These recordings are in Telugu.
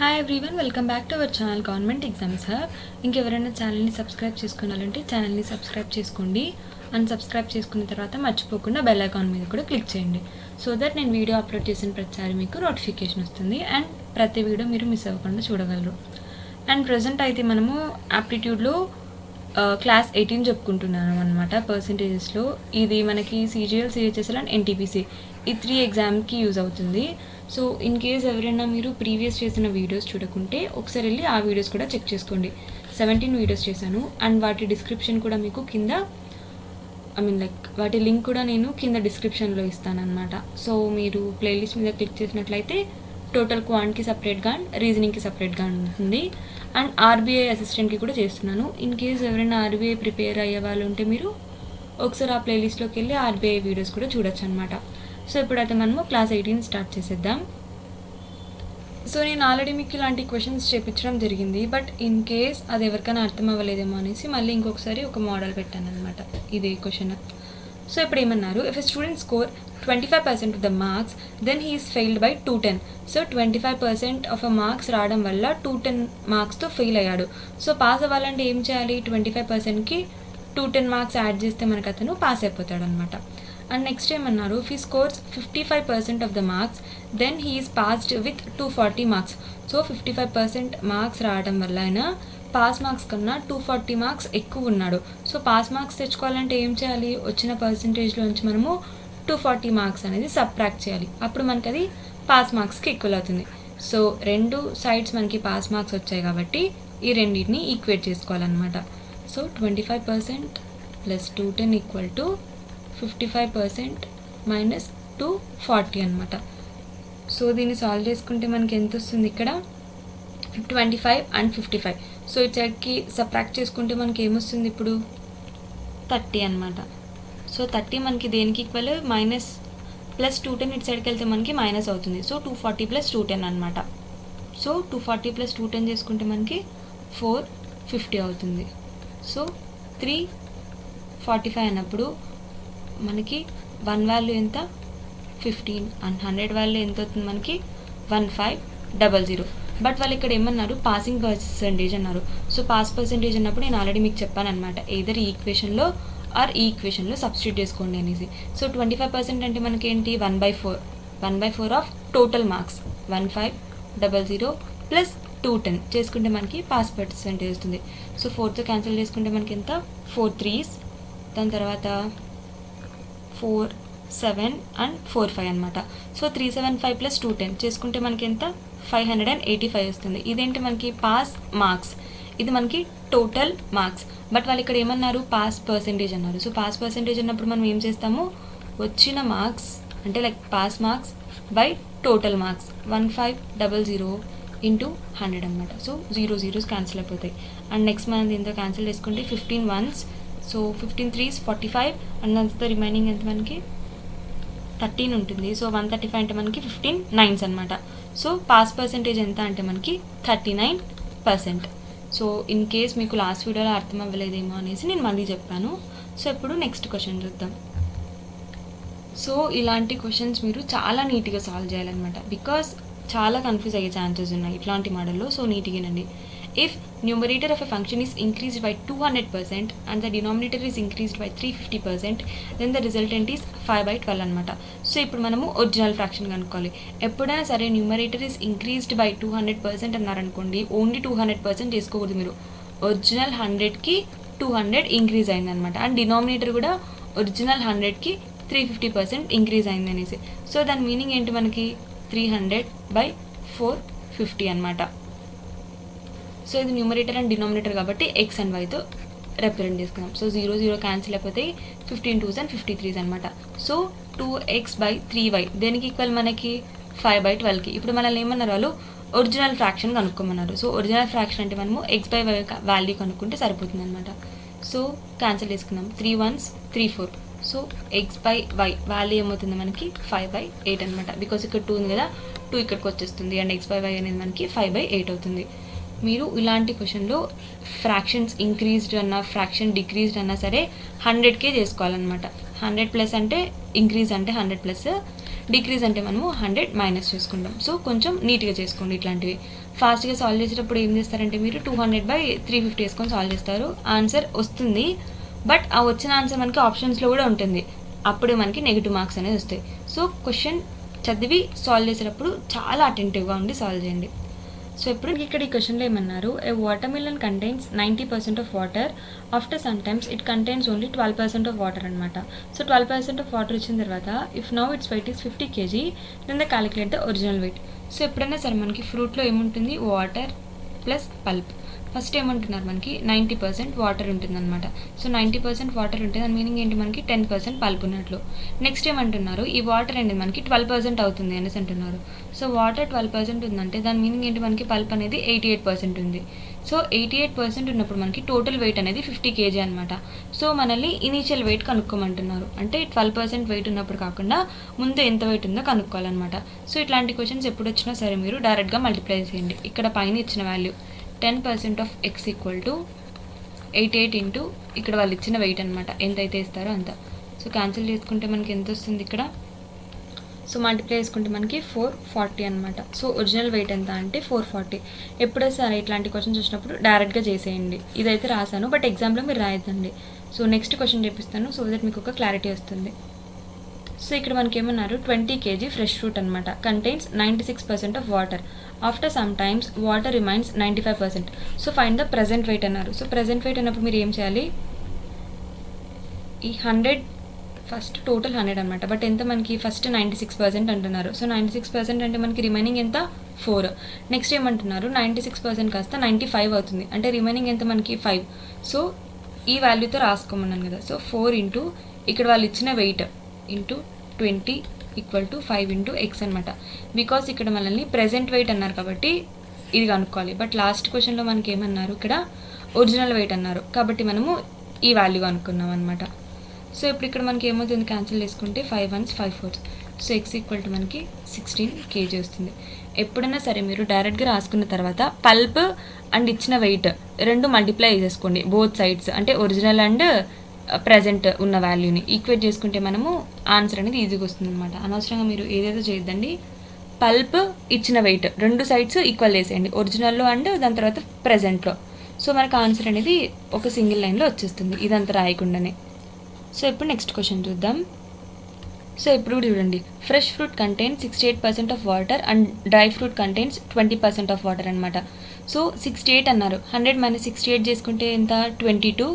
Hi everyone welcome back to our channel government exams hub ఇంకెవరైనా ఛానల్ని సబ్స్క్రైబ్ చేసుకోవాలంటే ఛానల్ని సబ్స్క్రైబ్ చేసుకోండి. అండ్ సబ్స్క్రైబ్ చేసుకున్న తర్వాత మర్చిపోకుండా బెల్ ఐకాన్ మీద కూడా క్లిక్ చేయండి. సో దట్ నేను వీడియో అప్లోడ్ చేసిన ప్రతిసారి మీకు నోటిఫికేషన్ వస్తుంది అండ్ ప్రతి వీడియో మీరు మిస్ అవ్వకుండా చూడగలరు. అండ్ ప్రజెంట్ అయితే మనము యాప్టిట్యూడ్లో క్లాస్ ఎయిటీన్ చెప్పుకుంటున్నాను అనమాట పర్సంటేజెస్లో ఇది మనకి సీజీఎల్ సిహెచ్ఎస్ఎల్ అండ్ ఎన్టీపీసీ ఈ త్రీ ఎగ్జామ్కి యూజ్ అవుతుంది. సో ఇన్ కేస్ ఎవరైనా మీరు ప్రీవియస్ చేసిన వీడియోస్ చూడకుంటే ఒకసారి వెళ్ళి ఆ వీడియోస్ కూడా చెక్ చేసుకోండి. సెవెంటీన్ వీడియోస్ చేశాను అండ్ వాటి డిస్క్రిప్షన్ కూడా మీకు కింద ఐ మీన్ లైక్ వాటి లింక్ కూడా నేను కింద డిస్క్రిప్షన్లో ఇస్తానన్నమాట. సో మీరు ప్లేలిస్ట్ మీద క్లిక్ చేసినట్లయితే టోటల్ క్వాంట్కి సపరేట్గా అండ్ రీజనింగ్కి సపరేట్గా ఉంటుంది. అండ్ ఆర్బీఐ అసిస్టెంట్కి కూడా చేస్తున్నాను. ఇన్ కేస్ ఎవరైనా ఆర్బీఐ ప్రిపేర్ అయ్యే వాళ్ళు ఉంటే మీరు ఒకసారి ఆ ప్లేలిస్ట్లోకి వెళ్ళి ఆర్బీఐ వీడియోస్ కూడా చూడొచ్చు అనమాట సో ఇప్పుడైతే మనము క్లాస్ ఎయిటీన్ స్టార్ట్ చేసేద్దాం. సో నేను ఆల్రెడీ మీకు ఇలాంటి క్వశ్చన్స్ చేపించడం జరిగింది. బట్ ఇన్ కేస్ అది ఎవరికైనా అర్థం అవ్వలేదేమో అనేసి మళ్ళీ ఇంకొకసారి ఒక మోడల్ పెట్టాను అనమాట ఇదే క్వశ్చన్. సో ఇప్పుడు ఏమన్నారు? If a student score twenty five percent of the marks then he is failed by two ten so twenty five percent of a marks రావడం వల్ల టూ టెన్ మార్క్స్తో ఫెయిల్ అయ్యాడు. సో పాస్ అవ్వాలంటే ఏం చేయాలి? ట్వంటీ ఫైవ్ పర్సెంట్కి టూ టెన్ మార్క్స్ యాడ్ చేస్తే మనకు అతను పాస్ అయిపోతాడు అనమాట అండ్ నెక్స్ట్ ఏమన్నారు? If he scores fifty five percent of the marks then he is passed with two forty marks so fifty five percent marks రావడం వల్ల ఆయన పాస్ మార్క్స్ కన్నా టూ ఫార్టీ మార్క్స్ ఎక్కువ ఉన్నాడు. సో పాస్ మార్క్స్ తెచ్చుకోవాలంటే ఏం చేయాలి? వచ్చిన పర్సంటేజ్లోంచి మనము టూ ఫార్టీ మార్క్స్ అనేది సబ్ట్రాక్ట్ చేయాలి. అప్పుడు మనకి అది పాస్ మార్క్స్కి ఈక్వల్ అవుతుంది. సో రెండు సైడ్స్ మనకి పాస్ మార్క్స్ వచ్చాయి కాబట్టి ఈ రెండింటిని ఈక్వేట్ చేసుకోవాలన్నమాట. So twenty five percent plus two ten equal to fifty five percent minus two forty అనమాట సో దీన్ని సాల్వ్ చేసుకుంటే మనకి ఎంత వస్తుంది ఇక్కడ? Twenty five and fifty five. So ఇటు సైడ్కి సబ్ట్రాక్ట్ చేసుకుంటే మనకి ఏమొస్తుంది ఇప్పుడు? థర్టీ అనమాట సో థర్టీ మనకి దేనికి equal minus plus two ten ఇటు సైడ్కి వెళ్తే మనకి మైనస్ అవుతుంది. So two forty plus two ten అనమాట so two forty plus two ten చేసుకుంటే మనకి ఫోర్ ఫిఫ్టీ అవుతుంది. సో త్రీ ఫార్టీ ఫైవ్ అన్నప్పుడు మనకి వన్ వాల్యూ ఎంత? ఫిఫ్టీన్ అండ్ హండ్రెడ్ వాల్యూ ఎంత అవుతుంది మనకి? One five double zero but వాళ్ళు ఇక్కడ ఏమన్నారు? పాసింగ్ పర్సంటేజ్ అన్నారు. సో పాస్ పర్సంటేజ్ అన్నప్పుడు నేను ఆల్రెడీ మీకు చెప్పాను అనమాట ఏదర్ ఈక్వేషన్లో ఆర్ ఈ ఈక్వేషన్లో సబ్స్టిట్యూట్ చేసుకోండి అనేసి. సో ట్వంటీ ఫైవ్ పర్సెంట్ అంటే మనకి ఏంటి one by four one by four of total marks one five double zero plus two ten చేసుకుంటే మనకి పాస్ పర్సెంటేజ్ వస్తుంది. సో ఫోర్తో క్యాన్సిల్ చేసుకుంటే మనకి ఎంత? ఫోర్ త్రీస్ దాని తర్వాత four seven and four five అనమాట so three seven five plus two ten చేసుకుంటే మనకి ఎంత? Five hundred and eighty five వస్తుంది. ఇదేంటి మనకి? పాస్ మార్క్స్ ఇది మనకి టోటల్ మార్క్స్ బట్ వాళ్ళు ఇక్కడ ఏమన్నారు? పాస్ పర్సెంటేజ్ అన్నారు. సో పాస్ పర్సెంటేజ్ అన్నప్పుడు మనం ఏం చేస్తాము? వచ్చిన మార్క్స్ అంటే like pass marks by total marks one five double zero into hundred అనమాట సో జీరో జీరోస్ క్యాన్సిల్ అయిపోతాయి. అండ్ నెక్స్ట్ మనం దీంతో క్యాన్సిల్ చేసుకుంటే fifteen ones so fifteen threes forty five and అంత రిమైనింగ్ ఎంత మనకి? థర్టీన్ ఉంటుంది. సో వన్ థర్టీ ఫైవ్ అంటే మనకి ఫిఫ్టీన్ నైన్స్ అనమాట సో పాస్ పర్సెంటేజ్ ఎంత అంటే మనకి thirty nine percent so in case మీకు లాస్ట్ వీడియోలో అర్థం అవ్వలేదేమో అనేసి నేను మళ్ళీ చెప్పాను. సో ఇప్పుడు నెక్స్ట్ క్వశ్చన్ చూద్దాం. సో ఇలాంటి క్వశ్చన్స్ మీరు చాలా నీట్గా సాల్వ్ చేయాలన్నమాట. బికాస్ చాలా కన్ఫ్యూజ్ అయ్యే ఛాన్సెస్ ఉన్నాయి ఇట్లాంటి మోడల్లో so నీట్గానండి if numerator of a function is increased by 200% and the denominator is increased by 350% then the resultant is 5 by 12 అనమాట సో ఇప్పుడు మనము ఒరిజినల్ ఫ్రాక్షన్ కనుక్కోవాలి. ఎప్పుడైనా సరే numerator is increased by two hundred percent అన్నారనుకోండి ఓన్లీ టూ హండ్రెడ్ పర్సెంట్ చేసుకోకూడదు మీరు. ఒరిజినల్ హండ్రెడ్కి టూ హండ్రెడ్ ఇంక్రీజ్ అయిందనమాట అండ్ డినామినేటర్ కూడా ఒరిజినల్ హండ్రెడ్కి త్రీ ఫిఫ్టీ పర్సెంట్ ఇంక్రీజ్ అయింది అనేసి సో దాని మీనింగ్ ఏంటి మనకి? Three hundred by four fifty అనమాట సో ఇది న్యూమరేటర్ అండ్ డినామినేటర్ కాబట్టి ఎక్స్ అండ్ వైతో రిప్రజెంట్ చేసుకున్నాం సో జీరో జీరో క్యాన్సిల్ అయిపోతే fifteen twos and fifty threes అనమాట so two X by three Y దేనికి ఈక్వల్ మనకి? ఫైవ్ బై ట్వెల్వ్కి ఇప్పుడు మనల్ని ఏమన్నారు వాళ్ళు? ఒరిజినల్ ఫ్రాక్షన్ కనుక్కోమన్నారు. సో ఒరిజినల్ ఫ్రాక్షన్ అంటే మనము ఎక్స్ బై వై వాల్యూ కనుక్కుంటే సరిపోతుంది అనమాట సో క్యాన్సిల్ చేసుకున్నాం. Three ones three four so X by Y value ఏమవుతుంది మనకి? ఫైవ్ బై ఎయిట్ అనమాట బికాస్ ఇక్కడ టూ ఉంది కదా టూ ఇక్కడికి వచ్చేస్తుంది. అండ్ ఎక్స్ బై వై అనేది మనకి ఫైవ్ బై ఎయిట్ అవుతుంది. మీరు ఇలాంటి క్వశ్చన్లో ఫ్రాక్షన్స్ ఇంక్రీజ్డ్ అన్నా ఫ్రాక్షన్ డిక్రీజ్డ్ అన్నా సరే హండ్రెడ్కే చేసుకోవాలన్నమాట. హండ్రెడ్ ప్లస్ అంటే ఇంక్రీజ్ అంటే హండ్రెడ్ ప్లస్ డిక్రీజ్ అంటే మనము హండ్రెడ్ మైనస్ చేసుకుంటాం. సో కొంచెం నీట్గా చేసుకోండి ఇట్లాంటివి. ఫాస్ట్గా సాల్వ్ చేసేటప్పుడు ఏం చేస్తారంటే మీరు two hundred by three fifty వేసుకొని సాల్వ్ చేస్తారు. ఆన్సర్ వస్తుంది. బట్ ఆ వచ్చిన ఆన్సర్ మనకి ఆప్షన్స్లో కూడా ఉంటుంది. అప్పుడు మనకి నెగిటివ్ మార్క్స్ అనేది వస్తాయి. సో క్వశ్చన్ చదివి సాల్వ్ చేసేటప్పుడు చాలా అటెంటివ్గా ఉండి సాల్వ్ చేయండి. సో ఎప్పుడు ఇక్కడ ఈ క్వశ్చన్లో ఏమన్నారు? A watermelon contains ninety percent of water after some times it contains only twelve percent of water అనమాట so twelve percent of water వచ్చిన తర్వాత if now its weight is fifty kg then the calculate the original weight so ఎప్పుడైనా సరే మనకి ఫ్రూట్లో ఏముంటుంది? వాటర్ ప్లస్ పల్ప్ ఫస్ట్ ఏమంటున్నారు మనకి? నైంటీ పర్సెంట్ వాటర్ ఉంటుందన్నమాట. సో నైంటీ పర్సెంట్ వాటర్ ఉంటే దాని మీనింగ్ ఏంటి మనకి? టెన్ పర్సెంట్ పలుపున్నట్లు ఉన్నట్లు. నెక్స్ట్ ఏమంటున్నారు? ఈ వాటర్ అనేది మనకి ట్వెల్వ్ పర్సెంట్ అవుతుంది అనేసి అంటున్నారు. సో వాటర్ ట్వెల్వ్ పర్సెంట్ ఉందంటే దాని మీనింగ్ ఏంటి మనకి? పల్ప్ అనేది ఎయిటీ ఎయిట్ పర్సెంట్ ఉంది. సో ఎయిటీ ఎయిట్ పర్సెంట్ ఉన్నప్పుడు మనకి టోటల్ వెయిట్ అనేది ఫిఫ్టీ కేజీ అనమాట సో మనల్ని ఇనీషియల్ వెయిట్ కనుక్కోమంటున్నారు. అంటే ట్వెల్వ్ పర్సెంట్ వెయిట్ ఉన్నప్పుడు కాకుండా ముందు ఎంత వెయిట్ ఉందో కనుక్కోవాలన్నమాట. సో ఇట్లాంటి క్వశ్చన్స్ ఎప్పుడు వచ్చినా సరే మీరు డైరెక్ట్గా మల్టిప్లై చేయండి. ఇక్కడ పైన ఇచ్చిన value. Ten percent of X equal to eight eight into ఇక్కడ వాళ్ళు ఇచ్చిన వెయిట్ అనమాట ఎంతైతే ఇస్తారో అంత. సో క్యాన్సిల్ చేసుకుంటే మనకి ఎంత వస్తుంది ఇక్కడ? సో మల్టిప్లై చేసుకుంటే మనకి ఫోర్ ఫార్టీ అనమాట సో ఒరిజినల్ వెయిట్ ఎంత అంటే ఫోర్ ఫార్టీ ఎప్పుడో సరే ఇట్లాంటి క్వశ్చన్స్ వచ్చినప్పుడు డైరెక్ట్గా చేసేయండి. ఇదైతే రాశాను బట్ ఎగ్జామ్లో మీరు రాయద్దండి. సో నెక్స్ట్ క్వశ్చన్ చెప్పిస్తాను. సో దట్ మీకు ఒక క్లారిటీ వస్తుంది. సో ఇక్కడ మనకి ఏమన్నారు ట్వంటీ కేజీ ఫ్రెష్ ఫ్రూట్ అనమాట contains ninety six percent of water after some times water remains ninety five percent so find the present weight అన్నారు. సో ప్రజెంట్ వెయిట్ అన్నప్పుడు మీరు ఏం చేయాలి? ఈ హండ్రెడ్ ఫస్ట్ టోటల్ హండ్రెడ్ అనమాట బట్ ఎంత మనకి ఫస్ట్ నైంటీ సిక్స్ పర్సెంట్ అంటున్నారు. సో నైంటీ సిక్స్ పర్సెంట్ అంటే మనకి రిమైనింగ్ ఎంత? ఫోర్ నెక్స్ట్ ఏమంటున్నారు? నైంటీ సిక్స్ పర్సెంట్ కాస్త నైంటీ ఫైవ్ అవుతుంది. అంటే రిమైనింగ్ ఎంత మనకి? ఫైవ్ సో ఈ వాల్యూతో రాసుకోమన్నాను కదా. సో ఫోర్ ఇంటూ ఇక్కడ వాళ్ళు ఇచ్చిన weight into twenty equal to five into X అనమాట బికాస్ ఇక్కడ మనల్ని ప్రెజెంట్ వెయిట్ అన్నారు కాబట్టి ఇది కనుక్కోవాలి. బట్ లాస్ట్ క్వశ్చన్లో మనకి ఏమన్నారు? ఇక్కడ ఒరిజినల్ వెయిట్ అన్నారు. కాబట్టి మనము ఈ వాల్యూ అనుకున్నాం అనమాట సో ఇప్పుడు ఇక్కడ మనకి ఏమవుతుంది? క్యాన్సిల్ చేసుకుంటే five ones five fours so X equal to మనకి సిక్స్టీన్ కేజీ వస్తుంది. ఎప్పుడైనా సరే మీరు డైరెక్ట్గా రాసుకున్న తర్వాత పల్ప్ అండ్ ఇచ్చిన వెయిట్ రెండు మల్టిప్లై చేసుకోండి బోత్ సైడ్స్ అంటే ఒరిజినల్ అండ్ ప్రజెంట్ ఉన్న వాల్యూని ఈక్వేట్ చేసుకుంటే మనము ఆన్సర్ అనేది ఈజీగా వస్తుంది అనమాట అనవసరంగా మీరు ఏదైతే చేయొద్దండి పల్ప్ ఇచ్చిన వెయిట్ రెండు సైడ్స్ ఈక్వల్ చేసేయండి. ఒరిజినల్లో అండ్ దాని తర్వాత ప్రజెంట్లో సో మనకు ఆన్సర్ అనేది ఒక సింగిల్ లైన్లో వచ్చేస్తుంది. ఇదంతా రాయకుండానే. సో ఇప్పుడు నెక్స్ట్ క్వశ్చన్ చూద్దాం. సో ఇప్పుడు చూడండి. Fresh fruit contains sixty eight percent of water and dry fruit contains twenty percent of water అనమాట సో సిక్స్టీ ఎయిట్ అన్నారు. హండ్రెడ్ మైనస్ సిక్స్టీ ఎయిట్ చేసుకుంటే ఎంత? ట్వంటీ టూ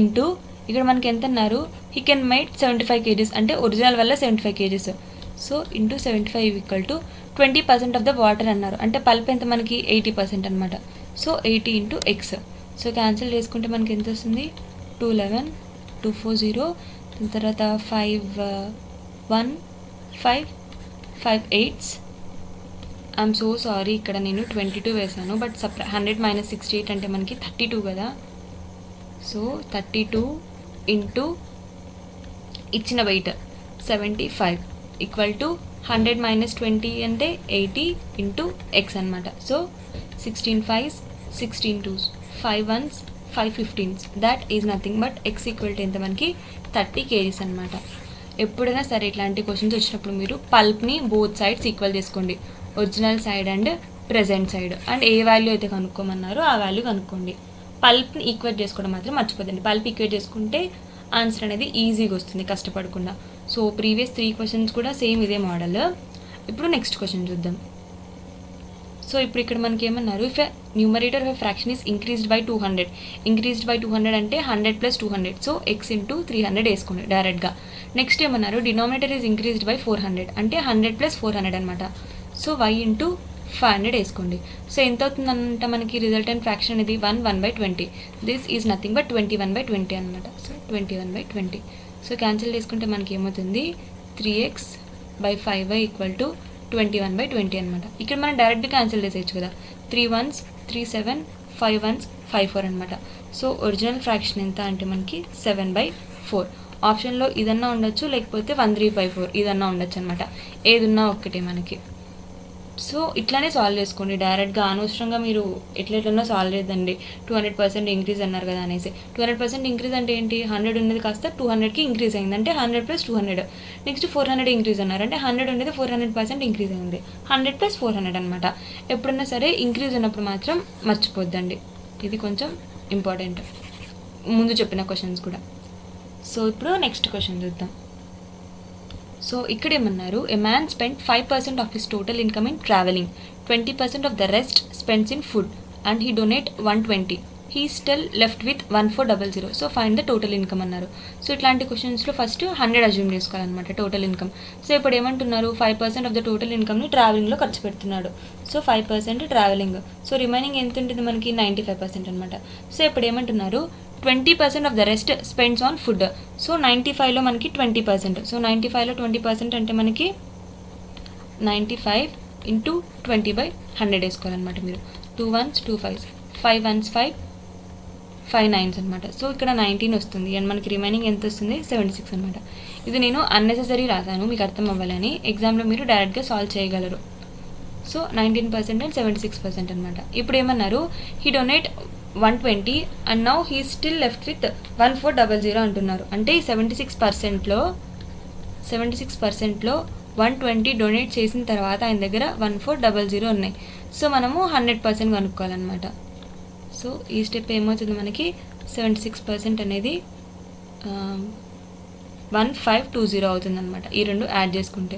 ఇంటూ ఇక్కడ మనకి ఎంత అన్నారు? He can made seventy five kgs అంటే ఒరిజినల్ వల్ల seventy five kgs so into seventy five equal to twenty percent of the water అన్నారు. అంటే పల్ప్ ఎంత మనకి? ఎయిటీ పర్సెంట్ అనమాట so eighty into x so cancel చేసుకుంటే మనకి ఎంత వస్తుంది? Two eleven two four zero దాని తర్వాత five one five five eights I'm so sorry ఇక్కడ నేను ట్వంటీ టూ వేసాను బట్ సప్ర హండ్రెడ్ మైనస్ సిక్స్టీ ఎయిట్ అంటే మనకి థర్టీ టూ కదా. సో థర్టీ టూ ఇంటూ ఇచ్చిన weight seventy five equal to hundred minus twenty అంటే ఎయిటీ ఇంటూ ఎక్స్ అనమాట so sixteen five sixteen twos five ones five fifteens that is nothing but x equal to ఎంత మనకి? థర్టీ కేజీస్ అనమాట ఎప్పుడైనా సరే ఇట్లాంటి క్వశ్చన్స్ వచ్చినప్పుడు మీరు పల్ప్ని బోత్ సైడ్స్ ఈక్వల్ చేసుకోండి. Original side and present side and a value అయితే కనుక్కోమన్నారో ఆ వాల్యూ కనుక్కోండి. పల్ప్ని ఈక్వేట్ చేసుకోవడం మాత్రం మర్చిపోదండి పల్ప్ ఈక్వేట్ చేసుకుంటే ఆన్సర్ అనేది ఈజీగా వస్తుంది కష్టపడకుండా. సో ప్రీవియస్ త్రీ క్వశ్చన్స్ కూడా సేమ్ ఇదే మోడల్ ఇప్పుడు నెక్స్ట్ క్వశ్చన్ చూద్దాం. సో ఇప్పుడు ఇక్కడ మనకి ఏమన్నారు? If numerator of fraction is increased by two hundred increased by two hundred అంటే hundred plus two hundred so x into three hundred వేసుకోండి డైరెక్ట్గా నెక్స్ట్ ఏమన్నారు? Denominator is increased by four hundred అంటే హండ్రెడ్ ప్లస్ ఫోర్ హండ్రెడ్ అనమాట so y into five hundred వేసుకోండి. సో ఎంత అవుతుందంట మనకి రిజల్టెంట్ ఫ్రాక్షన్ అనేది? One one by twenty. This is nothing but twenty one by twenty అనమాట so twenty one by twenty so cancel చేసుకుంటే మనకి ఏమవుతుంది? Three x by five by equal to twenty one by twenty అనమాట ఇక్కడ మనం డైరెక్ట్గా క్యాన్సిల్ చేసేయచ్చు కదా. Three ones three seven five ones five four అనమాట సో ఒరిజినల్ ఫ్రాక్షన్ ఎంత అంటే మనకి సెవెన్ బై ఫోర్ ఆప్షన్లో ఇదన్నా ఉండొచ్చు లేకపోతే వన్ త్రీ బై ఫోర్ ఇదన్నా ఉండొచ్చు అనమాట ఏదున్నా ఒక్కటే మనకి. సో ఇట్లానే సాల్వ్ చేసుకోండి. డైరెక్ట్గా అనవసరంగా మీరు ఎట్లా సాల్వ్ చేయదండి టూ హండ్రెడ్ పర్సెంట్ ఇంక్రీజ్ అన్నారు కదా అనేసి. టూ హండ్రెడ్ పర్సెంట్ ఇంక్రీజ్ అంటే ఏంటి? హండ్రెడ్ ఉన్నది కాస్త టూ హండ్రెడ్కి ఇంక్రీజ్ అయింది. అంటే hundred plus two hundred next four hundred increase అన్నారు. అంటే హండ్రెడ్ ఉండేది ఫోర్ హండ్రెడ్ పర్సెంట్ ఇంక్రీజ్ అయింది. హండ్రెడ్ ప్లస్ ఫోర్ హండ్రెడ్ అనమాట ఎప్పుడన్నా సరే ఇంక్రీజ్ ఉన్నప్పుడు మాత్రం మర్చిపోద్దండి. ఇది కొంచెం ఇంపార్టెంట్ ముందు చెప్పిన క్వశ్చన్స్ కూడా. సో ఇప్పుడు నెక్స్ట్ క్వశ్చన్ చూద్దాం. సో ఇక్కడ ఏమన్నారు a man spend five percent of his total income in travelling twenty percent of the rest spends in food and he donate one twenty he still left with one four double zero so find the total income అన్నారు. సో ఇట్లాంటి క్వశ్చన్స్లో ఫస్ట్ హండ్రెడ్ అజ్యూమ్ చేసుకోవాలన్నమాట టోటల్ ఇన్కమ్ సో ఇప్పుడు ఏమంటున్నారు five percent of the total ఇన్కమ్ని ట్రావెలింగ్లో ఖర్చు పెడుతున్నాడు. So five percent travelling so remaining ఎంత ఉంటుంది మనకి? నైంటీ ఫైవ్ పర్సెంట్ అనమాట సో ఇప్పుడు ఏమంటున్నారు twenty percent of the rest spends on food so ninety ఫైవ్లో మనకి ట్వంటీ పర్సెంట్ సో నైంటీ ఫైవ్లో ట్వంటీ పర్సెంట్ అంటే మనకి ninety five into twenty by hundred వేసుకోవాలన్నమాట మీరు. Two ones two fives five ones five five nines అనమాట సో ఇక్కడ నైన్టీన్ వస్తుంది. అండ్ మనకి రిమైనింగ్ ఎంత వస్తుంది? సెవెంటీ సిక్స్ అనమాట ఇది నేను అన్నెసెసరీ రాశాను మీకు అర్థం అవ్వాలని ఎగ్జామ్లో మీరు డైరెక్ట్గా సాల్వ్ చేయగలరు. So nineteen percent and seventy six percent అనమాట ఇప్పుడు ఏమన్నారు? He donate one twenty and now he still left with one four double zero అంటున్నారు. అంటే ఈ సెవెంటీ సిక్స్ పర్సెంట్లో సెవెంటీ సిక్స్ పర్సెంట్లో వన్ ట్వంటీ డొనేట్ చేసిన తర్వాత ఆయన దగ్గర వన్ ఫోర్ డబల్ జీరో ఉన్నాయి. సో మనము హండ్రెడ్ పర్సెంట్ కనుక్కోవాలన్నమాట. సో ఈ స్టెప్ ఏమవుతుంది మనకి? సెవెంటీ సిక్స్ పర్సెంట్ అనేది వన్ ఫైవ్ టూ జీరో అవుతుంది అనమాట ఈ రెండు యాడ్ చేసుకుంటే.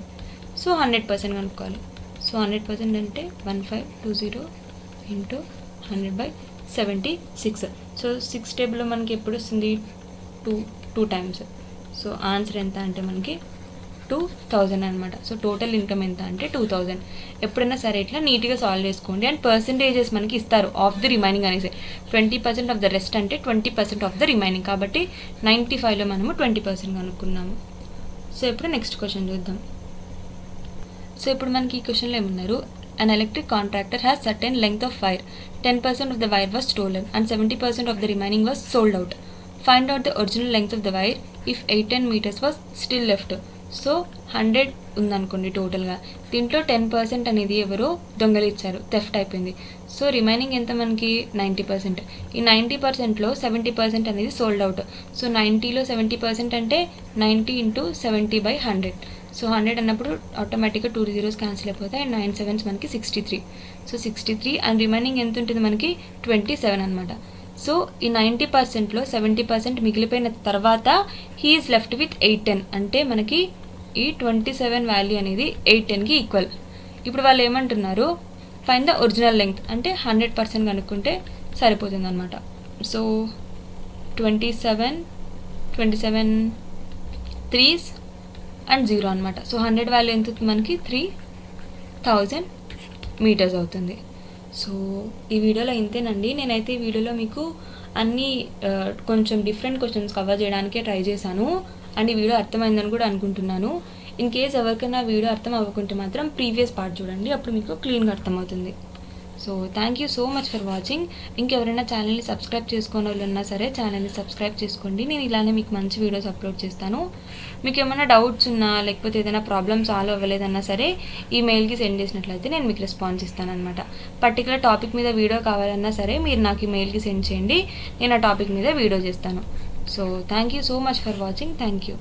సో హండ్రెడ్ పర్సెంట్ కనుక్కోవాలి. సో హండ్రెడ్ పర్సెంట్ అంటే one five two zero into hundred by seventy six so six టేబుల్లో మనకి ఎప్పుడు వస్తుంది? Two two times so answer ఎంత అంటే మనకి టూ థౌజండ్ అనమాట సో టోటల్ ఇన్కమ్ ఎంత అంటే టూ థౌజండ్ ఎప్పుడైనా సరే ఇట్లా నీట్గా సాల్వ్ చేసుకోండి. అండ్ పర్సంటేజెస్ మనకి ఇస్తారు ఆఫ్ ది రిమైనింగ్ అనేసి. Twenty percent of the rest అంటే twenty percent of the remaining కాబట్టి నైంటీ ఫైవ్లో మనము ట్వంటీ పర్సెంట్ కనుక్కున్నాము. సో ఇప్పుడు నెక్స్ట్ క్వశ్చన్ చూద్దాం. సో ఇప్పుడు మనకి ఈ క్వశ్చన్లో ఏమన్నారు? An electric contractor has certain length of wire ten percent of the wire was stolen and seventy percent of the remaining was sold out find out the original length of the wire if eight ten metres still still left so hundred ఉందనుకోండి టోటల్గా దీంట్లో టెన్ పర్సెంట్ అనేది ఎవరో దొంగలిచ్చారు. థెఫ్ట్ అయిపోయింది. సో రిమైనింగ్ ఎంత మనకి? నైంటీ పర్సెంట్ ఈ నైంటీ పర్సెంట్లో సెవెంటీ పర్సెంట్ అనేది సోల్డ్ అవుట్ సో నైంటీలో సెవెంటీ పర్సెంట్ అంటే ninety into seventy by hundred so hundred అన్నప్పుడు ఆటోమేటిక్గా టూ జీరోస్ క్యాన్సిల్ అయిపోతాయి అండ్ నైన్ సెవెన్స్ మనకి sixty three so sixty three and remaining ఎంత ఉంటుంది మనకి ట్వంటీ సెవెన్ అనమాట సో ఈ నైంటీ పర్సెంట్లో సెవెంటీ పర్సెంట్ మిగిలిపోయిన తర్వాత he is left with eight ten అంటే మనకి ఈ ట్వంటీ సెవెన్ వాల్యూ అనేది ఎయిట్ టెన్కి ఈక్వల్ ఇప్పుడు వాళ్ళు ఏమంటున్నారు? ఫైన్ ద ఒరిజినల్ లెంగ్త్ అంటే హండ్రెడ్ పర్సెంట్ కనుక్కుంటే సరిపోతుంది అనమాట so twenty seven twenty seven threes and zero అనమాట సో హండ్రెడ్ వాల్యూ ఎంత మనకి? త్రీ థౌజండ్ మీటర్స్ అవుతుంది. సో ఈ వీడియోలో ఇంతేనండి. నేనైతే ఈ వీడియోలో మీకు అన్నీ కొంచెం డిఫరెంట్ క్వశ్చన్స్ కవర్ చేయడానికే ట్రై చేశాను. అండ్ ఈ వీడియో అర్థమైందని కూడా అనుకుంటున్నాను. ఇన్ కేస్ ఎవరికైనా వీడియో అర్థం అవ్వకుంటే మాత్రం ప్రీవియస్ పార్ట్ చూడండి. అప్పుడు మీకు క్లీన్గా అర్థమవుతుంది. So thank you so much for watching ఇంకెవరైనా ఛానల్ని సబ్స్క్రైబ్ చేసుకునే వాళ్ళు ఉన్నా సరే ఛానల్ని సబ్స్క్రైబ్ చేసుకోండి. నేను ఇలానే మీకు మంచి వీడియోస్ అప్లోడ్ చేస్తాను. మీకు ఏమైనా డౌట్స్ ఉన్నా లేకపోతే ఏదైనా ప్రాబ్లమ్ సాల్వ్ అవ్వలేదన్నా సరే ఈ మెయిల్కి సెండ్ చేసినట్లయితే నేను మీకు రెస్పాన్స్ ఇస్తాను అనమాట పర్టికులర్ టాపిక్ మీద వీడియో కావాలన్నా సరే మీరు నాకు ఈ మెయిల్కి సెండ్ చేయండి. నేను ఆ టాపిక్ మీద వీడియో చేస్తాను. So thank you so much for watching thank you